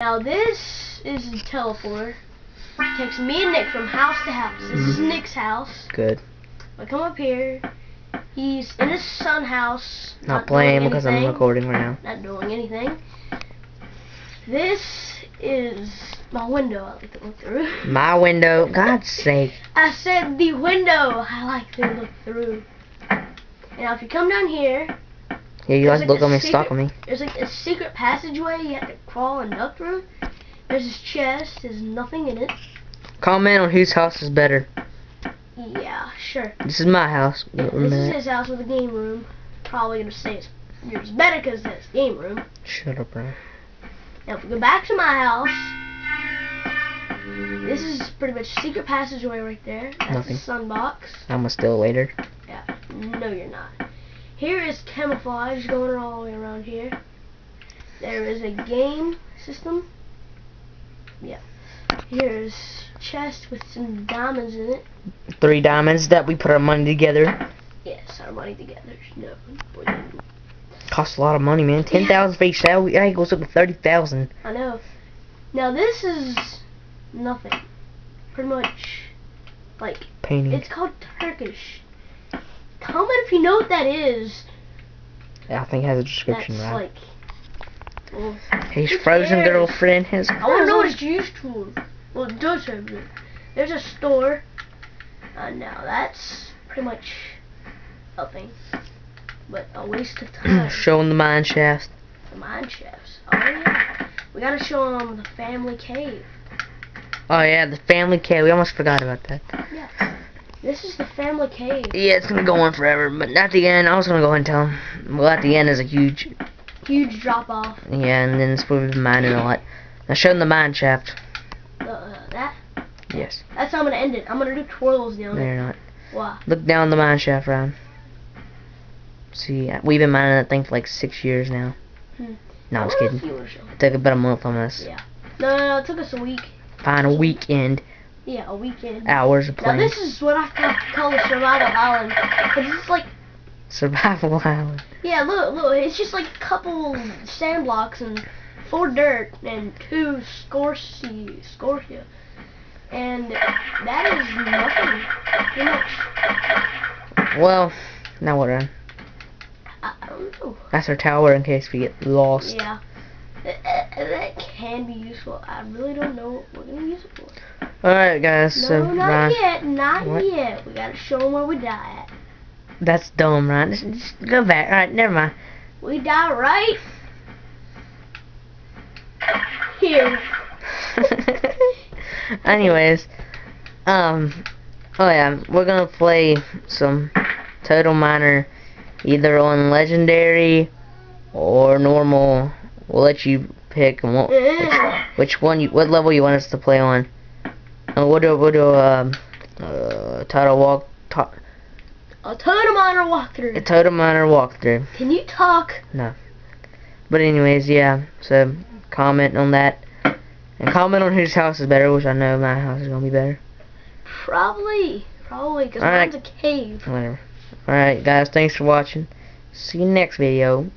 Now this is a teleporter. It takes me and Nick from house to house. This is Mhm. Nick's house. Good. I come up here. He's in his son house. Not playing because I'm recording right now. Not doing anything. This is my window I like to look through. My window. God's sake. I said the window I like to look through. Now if you come down here, Yeah, you There's like look at me, secret- stalk on me. there's like a secret passageway you have to crawl and duck through. There's this chest, there's nothing in it. Comment on whose house is better. Yeah, sure. This is my house. This is his house with a game room. Probably gonna say it's yours better because it's game room. Shut up, bro. Now if we go back to my house, this is pretty much secret passageway right there. That's Nothing. the sun box. I'm a still later. Yeah, no you're not. Here is camouflage going all the way around here. There is a game system. Yeah. Here's chest with some diamonds in it. Three diamonds that we put our money together. Yes, our money together. No. Costs a lot of money, man. Ten thousand for each sale. Yeah, it goes up to thirty thousand. I know. Now this is nothing. Pretty much like Painting. it's called Turkish. Comment if you know what that is. I think it has a description, That's right? like well, His frozen cares? girlfriend has. I want to know what it's used for. Well, it does have it. There's a store. Uh, now that's pretty much nothing, but a waste of time. Showing the mine shaft. the mine shafts. Oh yeah, we gotta show them the family cave. Oh yeah, the family cave. We almost forgot about that. Yeah, this is the family cave. Yeah, it's gonna go on forever, but at the end, I was gonna go ahead and tell him. Well, at the end is a huge. Huge drop off. Yeah, and then it's probably mining a lot. Now show them the mine shaft. Uh, that. Yes. That's how I'm gonna end it. I'm gonna do twirls down No, it. you're not. Why? Look down the mine shaft, Ryan. See, we've been mining that thing for like six years now. Hmm. No, I'm just kidding. if you wanna show. It took about a month on us. Yeah. No, no, no, it took us a week. Fine, a weekend, Yeah, a weekend. hours of playing. Now this is what I ca- call survival island. Cause it's like, Survival Island. yeah, look, look, it's just like a couple sand blocks and four dirt and two scorci, scorcia. And that is nothing. Well, now what, Ryan? I, I don't know. That's our tower in case we get lost. Yeah. Uh, That can be useful. I really don't know what we're gonna use it for. Alright, guys. No, so, not Ryan, yet. Not What? yet. We gotta show them where we die at. that's dumb, Ryan. Just, just go back. Alright, never mind. We die right here. Anyways, um, oh yeah, we're gonna play some Total Miner, either on Legendary or normal. We'll let you pick which, which one you, what level you want us to play on. And we'll do, we'll do um, uh, Total Walk, to, A Total Miner walkthrough. A total Miner walkthrough. Can you talk? No. But anyways, yeah. So comment on that, and comment on whose house is better, which I know my house is gonna be better. Probably. Probably, because Alright. mine's a cave. Whatever. Alright, guys, thanks for watching. See you next video.